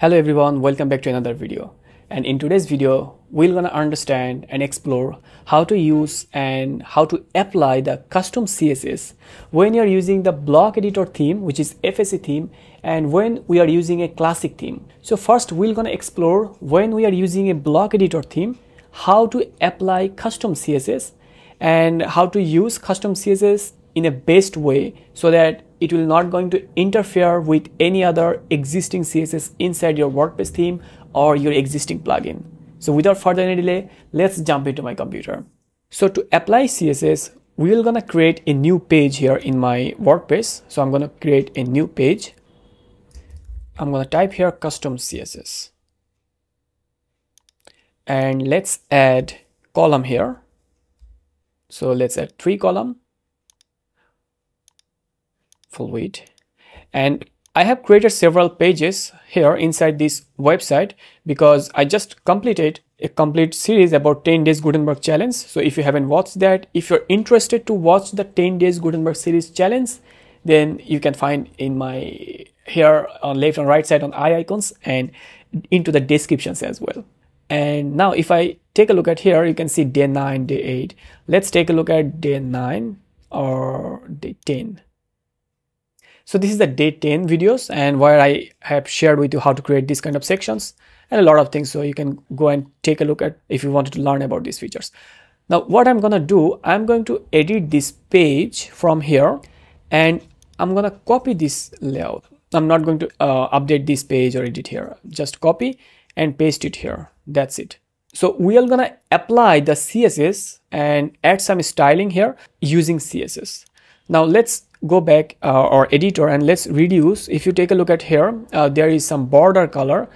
Hello everyone, welcome back to another video. And in today's video, we're gonna understand and explore how to use and how to apply the custom CSS when you're using the block editor theme, which is FSE theme, and when we are using a classic theme. So first, we're gonna explore when we are using a block editor theme, how to apply custom CSS and how to use custom CSS in a best way so that it will not going to interfere with any other existing css inside your wordpress theme or your existing plugin. So without further any delay let's jump into my computer. So to apply css we're gonna create a new page here in my wordpress so i'm gonna create a new page. I'm gonna type here custom css and let's add column here. So let's add three column full width and I have created several pages here inside this website because I just completed a complete series about 10 days Gutenberg challenge. So if you haven't watched that, if you're interested to watch the 10 days Gutenberg series challenge, then you can find in my here on left and right side on eye icons and into the descriptions as well. And now if I take a look at here, you can see day 9, day 8. Let's take a look at day 9 or day 10. So this is the day 10 videos and where I have shared with you how to create these kind of sections and a lot of things. So you can go and take a look at if you wanted to learn about these features. Now what I'm gonna do, I'm going to edit this page from here and I'm gonna copy this layout. I'm not going to uh, update this page or edit here. Just copy and paste it here. That's it. So we are gonna apply the CSS and add some styling here using CSS. Now let's go back uh, or editor and let's reduce. If you take a look at here uh, there is some border color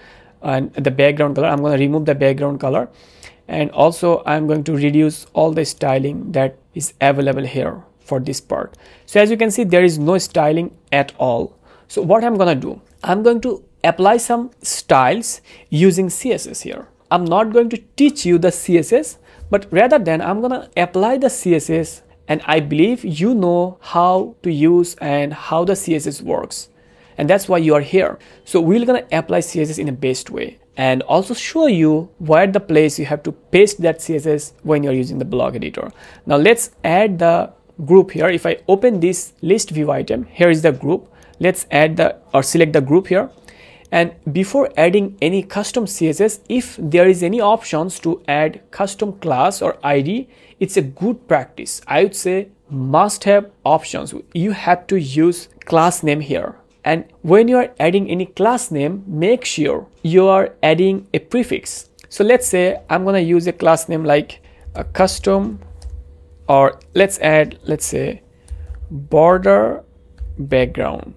and the background color. I'm going to remove the background color. And also i'm going to reduce all the styling that is available here for this part. So as you can see there is no styling at all. So what i'm going to do? I'm going to apply some styles using css here. I'm not going to teach you the css but rather than i'm going to apply the css and I believe you know how to use and how the CSS works. And that's why you are here. So we're gonna apply CSS in a best way and also show you where the place you have to paste that CSS when you're using the block editor. Now let's add the group here. If I open this list view item, here is the group. Let's add the or select the group here. And before adding any custom CSS, if there is any options to add custom class or ID, it's a good practice. I would say must have options. You have to use class name here. And when you are adding any class name, make sure you are adding a prefix. So let's say I'm going to use a class name like a custom or let's add, let's say border background.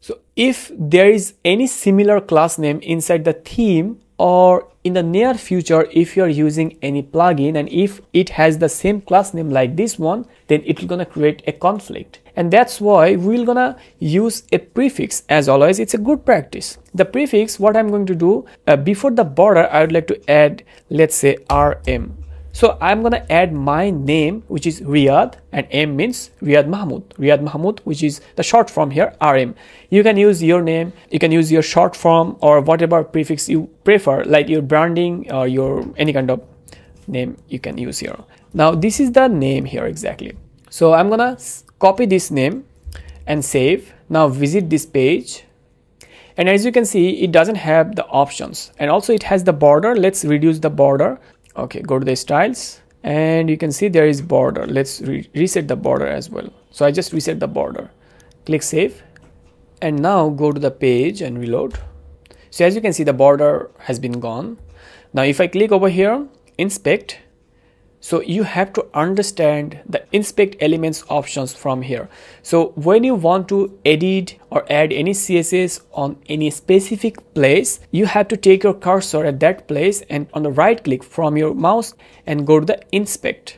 So if there is any similar class name inside the theme or in the near future if you are using any plugin and if it has the same class name like this one then it's gonna create a conflict. And that's why we're gonna use a prefix as always. It's a good practice. The prefix what i'm going to do uh, before the border i would like to add let's say rm so I'm gonna add my name, which is Riad, and M means Riad Mahmud. Riad Mahmud, which is the short form here, RM. You can use your name, you can use your short form or whatever prefix you prefer, like your branding or your any kind of name you can use here. Now this is the name here exactly. So I'm gonna copy this name and save. Now visit this page and as you can see it doesn't have the options and also it has the border let's reduce the border okay go to the styles and you can see there is border. Let's re reset the border as well. So i just reset the border. Click save and now go to the page and reload. So as you can see the border has been gone. Now if i click over here inspect so you have to understand the inspect elements options from here. So when you want to edit or add any CSS on any specific place, you have to take your cursor at that place and on the right click from your mouse and go to the inspect.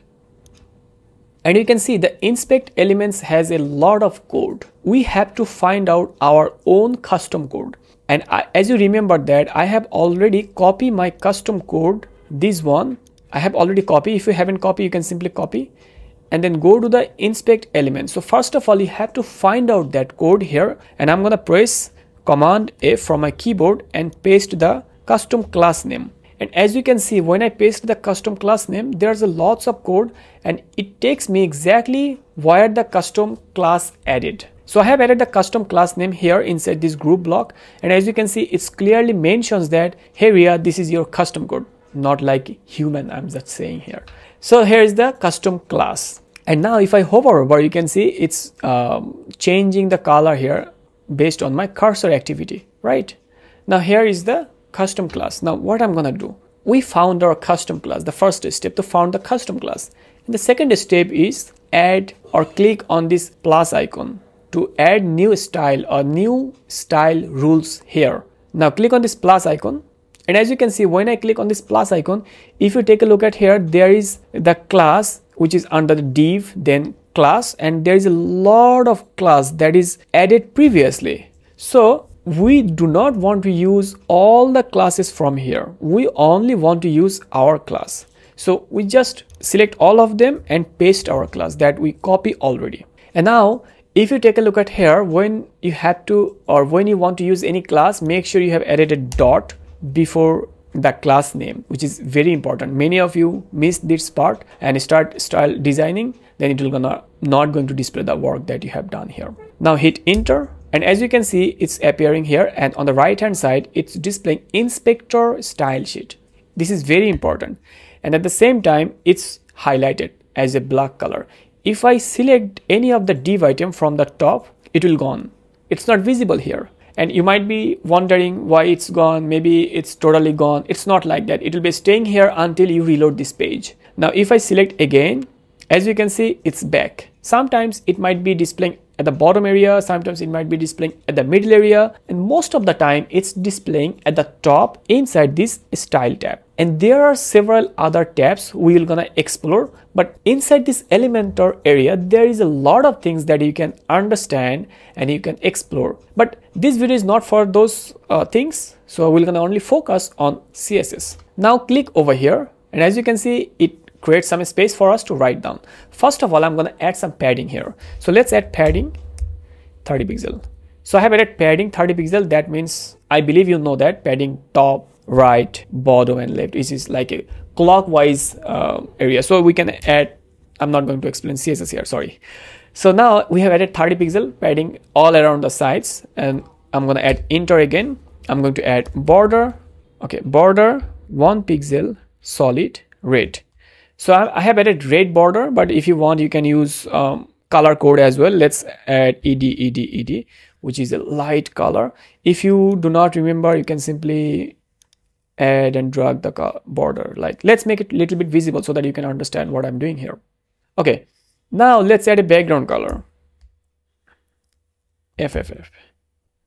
And you can see the inspect elements has a lot of code. We have to find out our own custom code. And I, as you remember that I have already copied my custom code, this one I have already copied. If you haven't copied, you can simply copy and then go to the inspect element. So first of all, you have to find out that code here and I'm going to press command A from my keyboard and paste the custom class name and as you can see when I paste the custom class name there's a lots of code and it takes me exactly where the custom class added so I have added the custom class name here inside this group block and as you can see it's clearly mentions that hey Ria this is your custom code not like human I'm just saying here so here is the custom class and now if I hover over you can see it's um, changing the color here based on my cursor activity right now here is the custom class. Now what I'm gonna do, we found our custom class, the first step to found the custom class. And the second step is add or click on this plus icon to add new style or new style rules here. Now click on this plus icon and as you can see when I click on this plus icon, if you take a look at here, there is the class which is under the div then class and there is a lot of class that is added previously. So we do not want to use all the classes from here. We only want to use our class. So we just select all of them and paste our class that we copy already. And now if you take a look at here, when you have to or when you want to use any class, make sure you have added a dot before the class name, which is very important. Many of you miss this part and start style designing, then it will gonna not going to display the work that you have done here. Now hit enter and as you can see it's appearing here and on the right hand side it's displaying inspector style sheet. This is very important. And at the same time it's highlighted as a black color. If i select any of the div item from the top it will gone. It's not visible here and you might be wondering why it's gone. Maybe it's totally gone. It's not like that. It will be staying here until you reload this page. Now if i select again as you can see it's back. Sometimes it might be displaying at the bottom area sometimes it might be displaying at the middle area and most of the time it's displaying at the top inside this style tab. And there are several other tabs we will gonna explore but inside this elementor area there is a lot of things that you can understand and you can explore. But this video is not for those uh, things so we're gonna only focus on css now click over here and as you can see it create some space for us to write down. First of all, I'm going to add some padding here. So let's add padding 30 pixel. So I have added padding 30 pixel. That means I believe you know that padding top, right, bottom and left. This is like a clockwise uh, area. So we can add, I'm not going to explain CSS here, sorry. So now we have added 30 pixel padding all around the sides and I'm going to add enter again. I'm going to add border, okay, border, one pixel, solid, red. So I have added red border, but if you want, you can use um, color code as well. Let's add ed, ed, ed, which is a light color. If you do not remember, you can simply add and drag the border. Like let's make it a little bit visible so that you can understand what I'm doing here. Okay, now let's add a background color. FFF.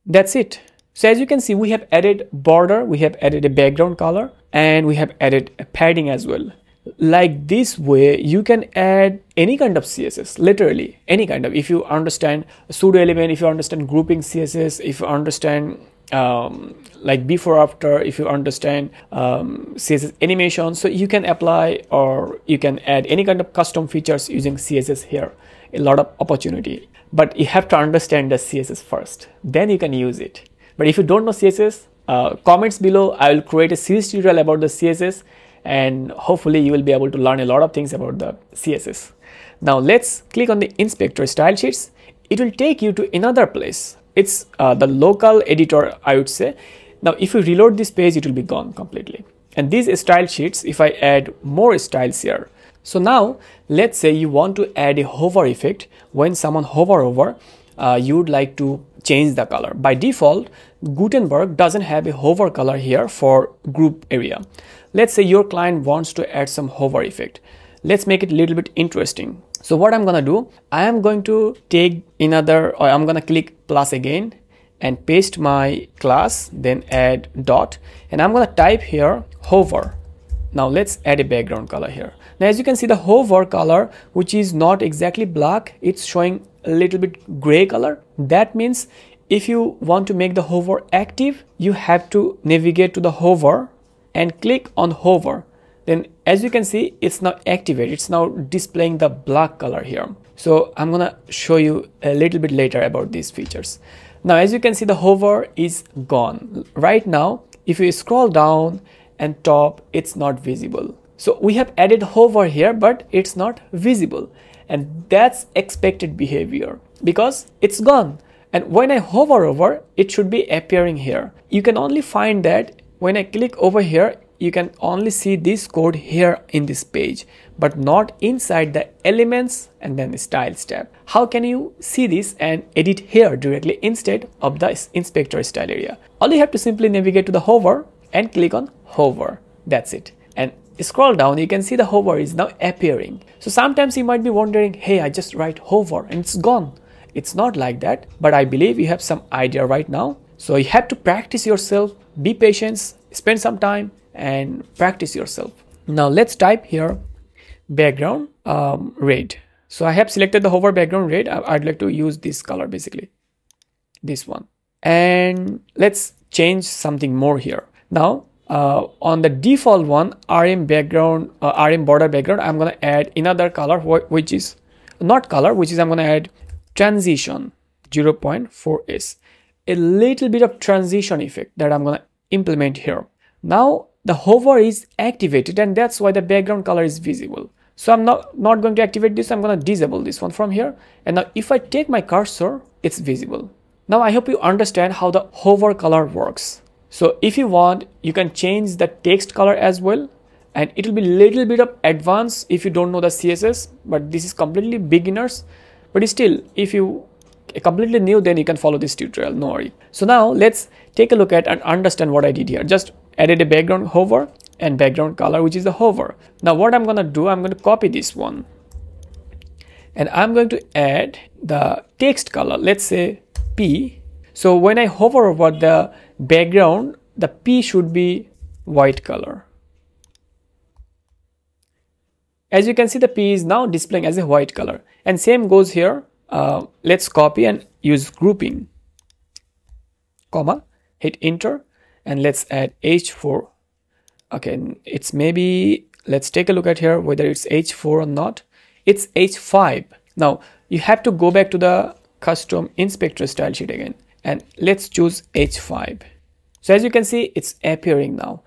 That's it. So as you can see, we have added border, we have added a background color, and we have added a padding as well like this way you can add any kind of css literally any kind of if you understand pseudo element if you understand grouping css if you understand um, like before after if you understand um, css animation so you can apply or you can add any kind of custom features using css here. A lot of opportunity. But you have to understand the css first. Then you can use it. But if you don't know css uh, comments below i will create a series tutorial about the css and hopefully you will be able to learn a lot of things about the CSS. Now let's click on the inspector style sheets. It will take you to another place. It's uh, the local editor, I would say. Now, if you reload this page, it will be gone completely. And these style sheets, if I add more styles here. So now let's say you want to add a hover effect. When someone hover over, uh, you would like to change the color. By default, Gutenberg doesn't have a hover color here for group area. Let's say your client wants to add some hover effect. Let's make it a little bit interesting. So what I'm gonna do, I am going to take another, or I'm gonna click plus again and paste my class, then add dot, and I'm gonna type here hover. Now let's add a background color here. Now as you can see the hover color, which is not exactly black, it's showing a little bit gray color. That means if you want to make the hover active, you have to navigate to the hover and click on hover then as you can see it's now activated it's now displaying the black color here so i'm gonna show you a little bit later about these features Now as you can see the hover is gone. Right now if you scroll down and top it's not visible. So we have added hover here but it's not visible and that's expected behavior because it's gone and when I hover over it should be appearing here. You can only find that when I click over here you can only see this code here in this page but not inside the elements and then the styles tab. How can you see this and edit here directly instead of the inspector style area? All you have to simply navigate to the hover and click on hover. That's it. And scroll down, you can see the hover is now appearing. So sometimes you might be wondering, hey, I just write hover and it's gone. It's not like that, but I believe you have some idea right now. So you have to practice yourself, be patient, spend some time and practice yourself. Now let's type here background um, red. So I have selected the hover background red. I'd like to use this color basically, this one. And let's change something more here. Now uh, on the default one, RM background, uh, RM border background, I'm gonna add another color which is not color, which is I'm gonna add transition 0.4s. A little bit of transition effect that I'm gonna implement here. Now the hover is activated and that's why the background color is visible. So I'm not, not going to activate this, I'm to disable this one from here. And now if I take my cursor, it's visible. Now I hope you understand how the hover color works. So if you want, you can change the text color as well. And it will be little bit of advanced if you don't know the CSS, but this is completely beginners. But still, if you completely new, then you can follow this tutorial, no worry. So now let's take a look at and understand what I did here. Just added a background hover and background color which is the hover. Now what i'm to do i'm going to copy this one. And i'm going to add the text color let's say p. So when i hover over the background the p should be white color. As you can see the p is now displaying as a white color. And same goes here uh, let's copy and use grouping comma hit enter and let's add h4 okay it's maybe let's take a look at here whether it's h4 or not. It's h5 now you have to go back to the custom inspector style sheet again and let's choose h5 so as you can see it's appearing now.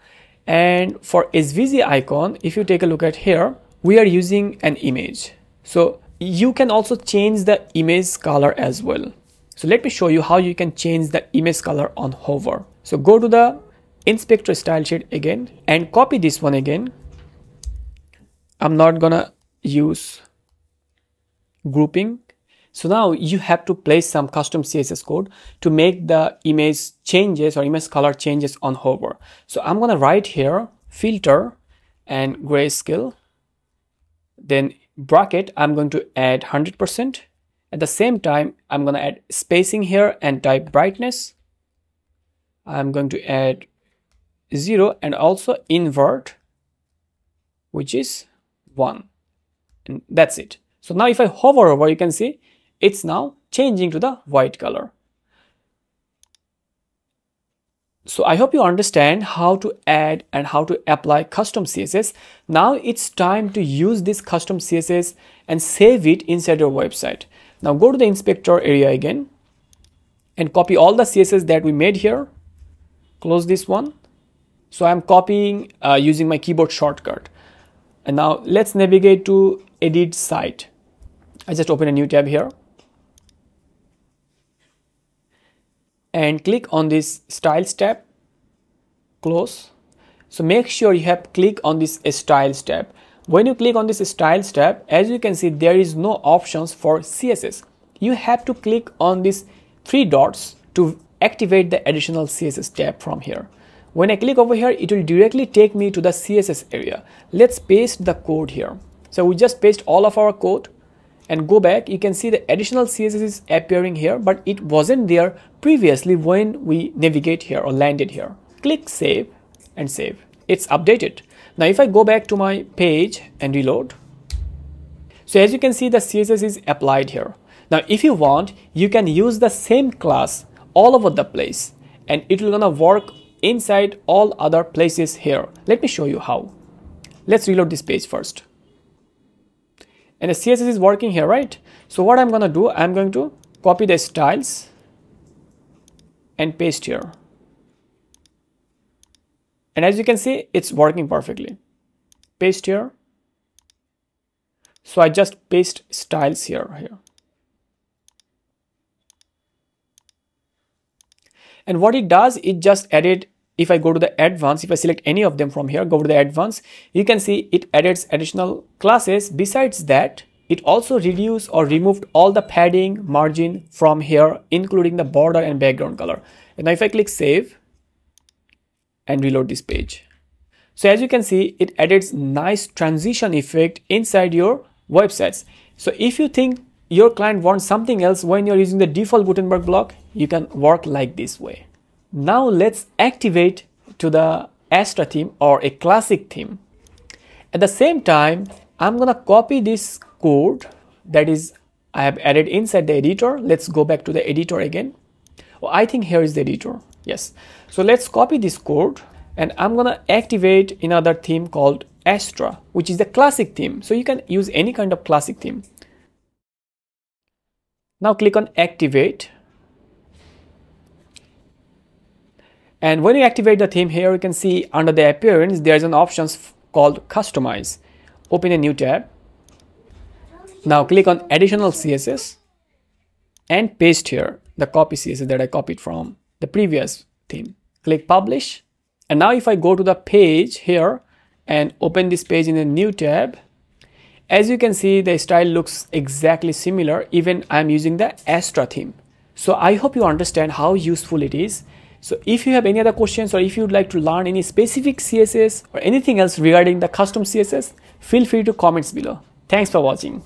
And for svg icon if you take a look at here we are using an image. So you can also change the image color as well. So let me show you how you can change the image color on hover. So go to the inspector style sheet again and copy this one again. I'm not gonna use grouping. So now you have to place some custom css code to make the image changes or image color changes on hover. So i'm gonna write here filter and grayscale then bracket i'm going to add 100 percent. At the same time i'm going to add spacing here and type brightness. I'm going to add 0 and also invert which is 1 and that's it. So now if I hover over you can see it's now changing to the white color so I hope you understand how to add and how to apply custom CSS. Now it's time to use this custom CSS and save it inside your website. Now go to the inspector area again and copy all the CSS that we made here. Close this one so I'm copying uh, using my keyboard shortcut. And now let's navigate to edit site. I just open a new tab here. And click on this styles tab, close. So make sure you have click on this styles tab. When you click on this styles tab, as you can see, there is no options for CSS. You have to click on these three dots to activate the additional CSS tab from here. When I click over here, it will directly take me to the CSS area. Let's paste the code here. So we just paste all of our code and go back. You can see the additional CSS is appearing here, but it wasn't there previously when we navigate here or landed here. Click save and save. It's updated. Now if I go back to my page and reload, so as you can see the CSS is applied here. Now if you want, you can use the same class all over the place and it will gonna work inside all other places here. Let me show you how. Let's reload this page first. And the CSS is working here, right? So what I'm going to do, I'm going to copy the styles and paste here. And as you can see, it's working perfectly. Paste here. So I just paste styles here, here. And what it does, it just added, if I go to the advanced, if I select any of them from here, go to the advanced, you can see it adds additional classes. Besides that, it also reduced or removed all the padding margin from here, including the border and background color. And now if I click save and reload this page. So as you can see, it adds nice transition effect inside your websites. So if you think your client wants something else when you're using the default Gutenberg block, you can work like this way. Now let's activate to the Astra theme or a classic theme. At the same time, I'm gonna copy this code that is I have added inside the editor. Let's go back to the editor again. Oh, I think here is the editor. Yes. So let's copy this code and I'm gonna activate another theme called Astra, which is the classic theme. So you can use any kind of classic theme. Now click on activate. And when you activate the theme here, you can see under the appearance, there's an option called customize. Open a new tab. Now click on additional CSS and paste here the copy CSS that I copied from the previous theme. Click publish. And now if I go to the page here and open this page in a new tab, as you can see, the style looks exactly similar, even I'm using the Astra theme. So I hope you understand how useful it is. So if you have any other questions or if you'd like to learn any specific CSS or anything else regarding the custom CSS, feel free to comments below. Thanks for watching.